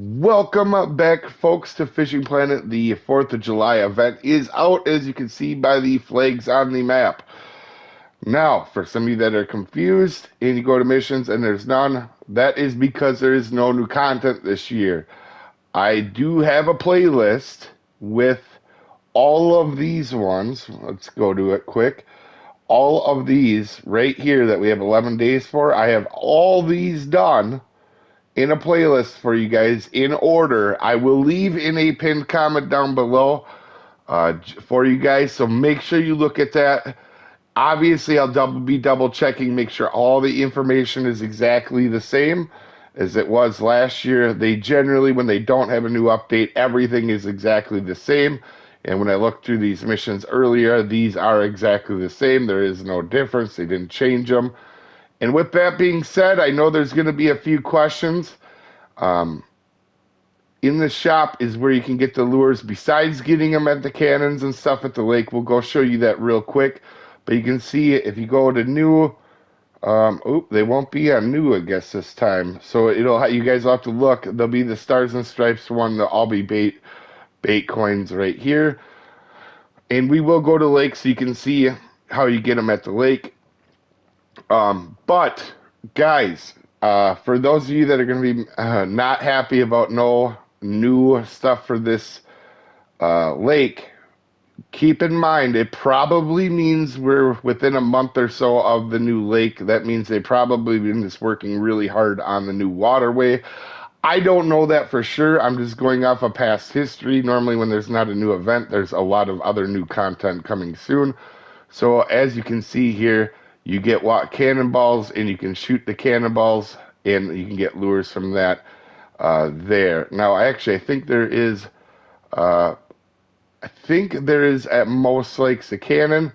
Welcome back, folks, to Fishing Planet. The 4th of July event is out, as you can see by the flags on the map. Now, for some of you that are confused and you go to missions and there's none, that is because there is no new content this year. I do have a playlist with all of these ones. Let's go to it quick. All of these right here that we have 11 days for, I have all these done in a playlist for you guys in order. I will leave in a pinned comment down below uh, for you guys, so make sure you look at that. Obviously, I'll double be double checking, make sure all the information is exactly the same as it was last year. They generally, when they don't have a new update, everything is exactly the same. And when I looked through these missions earlier, these are exactly the same. There is no difference. They didn't change them. And with that being said, I know there's going to be a few questions. Um, in the shop is where you can get the lures besides getting them at the cannons and stuff at the lake. We'll go show you that real quick. But you can see if you go to new, um, oop, they won't be on new, I guess, this time. So it'll you guys will have to look. There'll be the stars and stripes one. They'll all be bait, bait coins right here. And we will go to lake so you can see how you get them at the lake. Um, but guys, uh, for those of you that are going to be uh, not happy about no new stuff for this uh, lake, keep in mind it probably means we're within a month or so of the new lake. That means they probably been just working really hard on the new waterway. I don't know that for sure. I'm just going off of past history. Normally, when there's not a new event, there's a lot of other new content coming soon. So, as you can see here, you get what cannonballs and you can shoot the cannonballs and you can get lures from that uh, there. Now, I actually, I think there is, uh, I think there is at most lakes a cannon,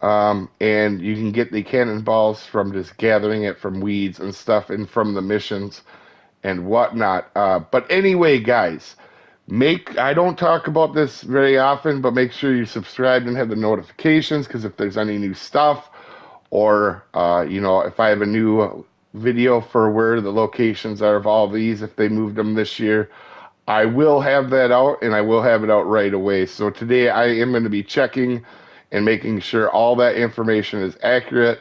um, and you can get the cannonballs from just gathering it from weeds and stuff and from the missions and whatnot. Uh, but anyway, guys, make I don't talk about this very often, but make sure you subscribe and have the notifications because if there's any new stuff or uh, you know if I have a new video for where the locations are of all these if they moved them this year I will have that out and I will have it out right away. So today I am going to be checking and making sure all that information is accurate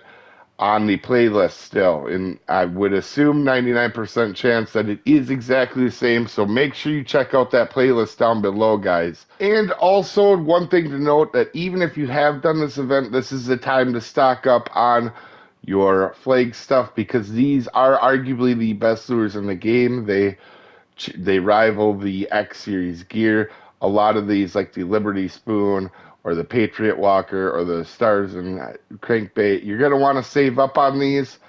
on the playlist still. And I would assume 99% chance that it is exactly the same. So make sure you check out that playlist down below, guys. And also, one thing to note that even if you have done this event, this is the time to stock up on your flag stuff because these are arguably the best lures in the game. They they rival the X series gear. A lot of these, like the Liberty Spoon or the Patriot Walker or the Stars and Crankbait, you're going to want to save up on these.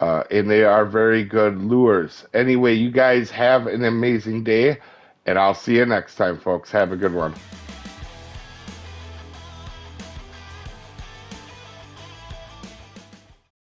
Uh, and they are very good lures. Anyway, you guys have an amazing day, and I'll see you next time, folks. Have a good one.